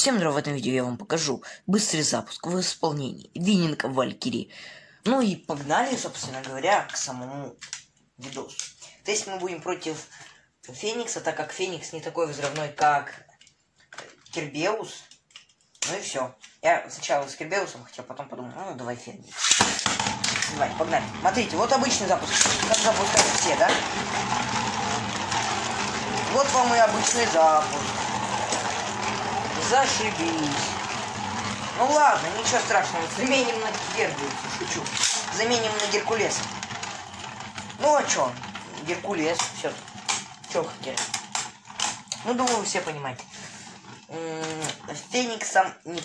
Всем здорова, в этом видео я вам покажу быстрый запуск в исполнении Виннинга Валькирии. Ну и погнали, собственно говоря, к самому видосу. То есть мы будем против Феникса, так как Феникс не такой взрывной, как Кирбеус. Ну и все. Я сначала с Кирбеусом хотел, потом подумал, ну давай Феникс. Давай, погнали. Смотрите, вот обычный запуск. Как запускают все, да? Вот вам и обычный запуск. Зашибись. Ну ладно, ничего страшного. Заменим на Гербиуса, шучу. Заменим на Геркулеса. Ну а чё? Геркулес, все. Чё хотели? Ну, думаю, вы все понимаете. Феникс сам не,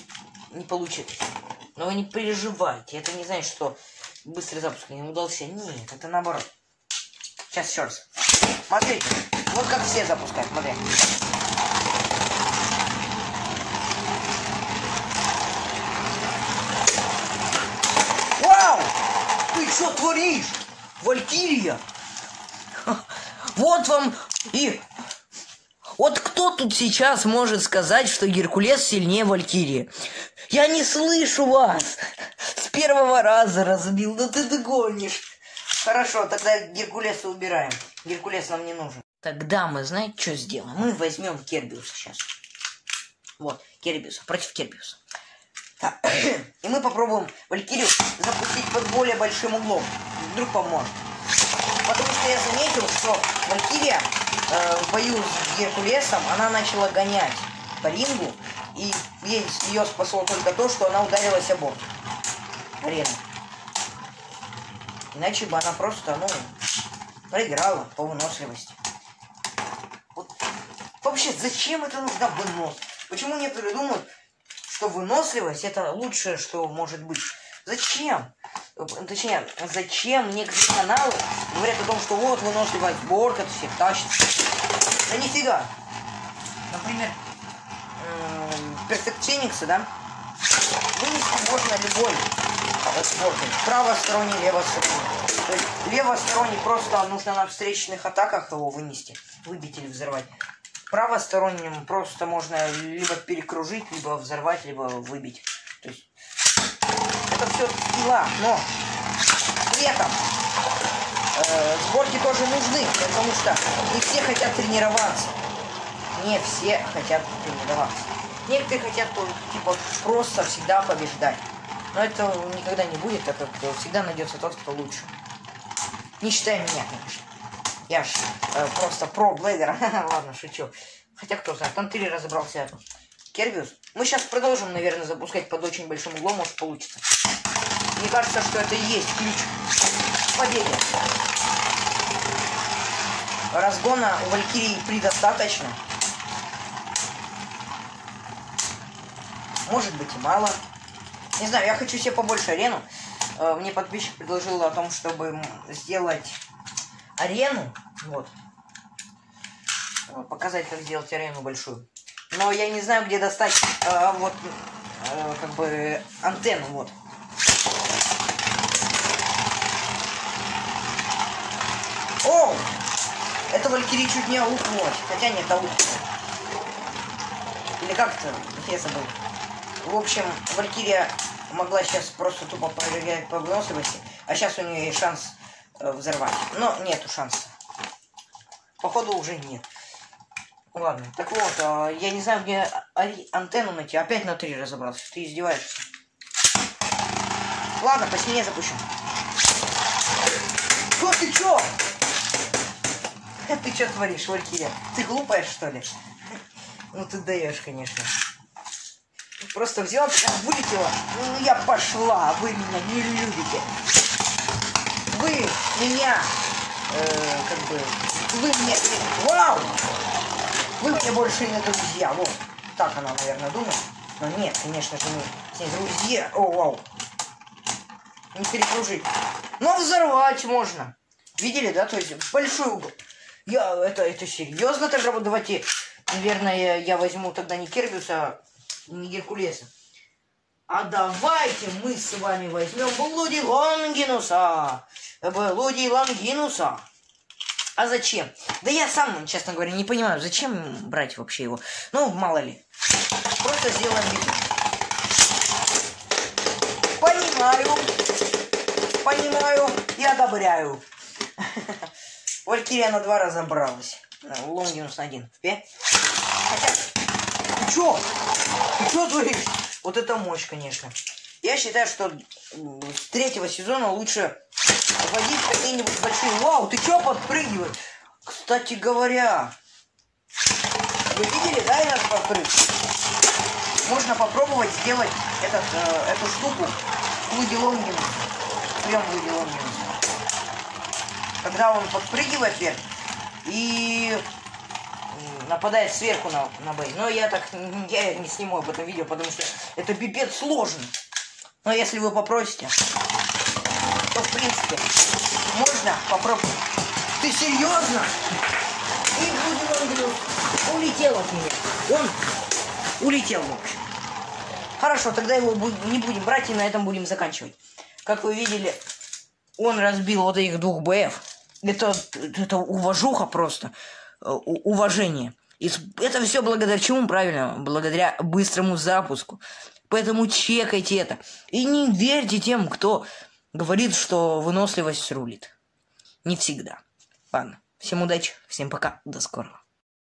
не получит. Но вы не переживайте. Это не значит, что быстрый запуск не удался. Нет, это наоборот. Сейчас еще раз. Смотрите. Вот как все запускают, смотри. Вау! Ты что творишь? Валькирия! Вот вам и... Вот кто тут сейчас может сказать, что Геркулес сильнее Валькирии? Я не слышу вас! С первого раза разбил, да ты догонишь. Хорошо, тогда Геркулеса убираем. Геркулес нам не нужен. Тогда мы, знаете, что сделаем? Мы возьмем Кербиуса сейчас. Вот, Кербиуса, против Кербиуса. Так. И мы попробуем Валькирию запустить под более большим углом. Вдруг поможет. Потому что я заметил, что Валькирия э, в бою с Геркулесом, она начала гонять по рингу. И ей, ее спасло только то, что она ударилась о борт. Арены. Иначе бы она просто, ну, проиграла по выносливости. Вот. Вообще, зачем это нужна вынос? Почему некоторые думают, что выносливость это лучшее, что может быть? Зачем? Точнее, зачем некоторые каналы говорят о том, что вот выносливость борт, это всех тащит. Да нифига. Например, перфекциониксы, да? Вынести можно любой сборкой. Правосторонний, левосторонний. То есть левосторонний просто нужно на встречных атаках его вынести, выбить или взорвать. Правосторонним просто можно либо перекружить, либо взорвать, либо выбить. То есть это все скилла, но при этом э, сборки тоже нужны, потому что не все хотят тренироваться. Не все хотят тренироваться. Некоторые хотят типа просто всегда побеждать. Но это никогда не будет, это всегда найдется тот, кто лучше. Не считая меня, конечно. Я ж э, просто про-блейдер. Ладно, шучу. Хотя кто знает, там три разобрался. Кербиус. Мы сейчас продолжим, наверное, запускать под очень большим углом, может получится. Мне кажется, что это и есть ключ к победе. Разгона у Валькирии предостаточно. Может быть и мало. Не знаю, я хочу себе побольше арену. Э, мне подписчик предложил о том, чтобы сделать арену. Вот. Э, показать, как сделать арену большую. Но я не знаю, где достать э, вот э, как бы антенну. Вот. О! Это Валькирия чуть не аукнулась. Хотя нет, аукнулась. Или как это? Я забыл. В общем, Валькирия могла сейчас просто тупо проверять по выносливости, а сейчас у нее шанс взорвать. Но нету шанса. Походу уже нет. Ладно, так вот, э, я не знаю, где антенну найти. Опять на три разобрался. Ты издеваешься. Ладно, по стене запущу. Что ты чё? Ты чё творишь, Валькирия? Ты глупая, что ли? Ну ты даешь, конечно. Просто взяла, вылетела. Ну, я пошла, вы меня не любите. Вы меня, э, как бы, вы мне, вау! Вы мне больше не друзья, вот. Так она, наверное, думает. Но нет, конечно же, мы с ней друзья. О, вау. Не перекружить. Но взорвать можно. Видели, да? То есть большой угол. Я, это, это серьезно тогда давайте, наверное, я возьму тогда не Кербиуса, не Геркулеса. А давайте мы с вами возьмем Блуди Лонгинуса. Блуди Лонгинуса. А зачем? Да я сам, честно говоря, не понимаю, зачем брать вообще его. Ну, мало ли. Просто сделаем битву. Понимаю. Понимаю и одобряю. Валькирия на два разобралась. Лонгинус на один. Хотя... Ты чё? Ты чё творишь? Вот это мощь, конечно. Я считаю, что с третьего сезона лучше вводить какие-нибудь большие... Вау, ты чё подпрыгиваешь? Кстати говоря, вы видели, да, этот подпрыг? Можно попробовать сделать этот, э, эту штуку Луди Лонгинус. Прям Луди Лонгинус. Когда он подпрыгивает вверх и нападает сверху на, на бей. Но я так я не сниму об этом видео, потому что это пипец сложно. Но если вы попросите, то в принципе можно попробовать. Ты серьезно? И он говорил, улетел от меня. Он улетел, в общем. Хорошо, тогда его не будем брать и на этом будем заканчивать. Как вы видели, он разбил вот этих двух БФ. Это, это уважуха просто. Э, уважение. И это все благодаря чему, правильно? Благодаря быстрому запуску. Поэтому чекайте это. И не верьте тем, кто говорит, что выносливость рулит. Не всегда. Ладно. Всем удачи, всем пока, до скорого.